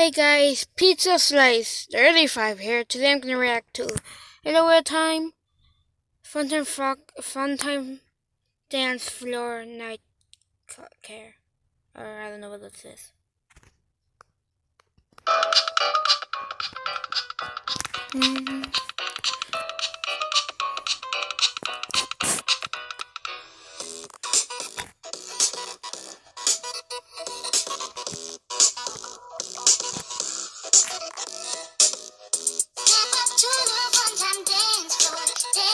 Hey guys, Pizza Slice, the early five here. Today I'm gonna react to Hello World Time, Fun Time Frog, Fun Time Dance Floor Night Care, or I don't know what this is. Mm -hmm.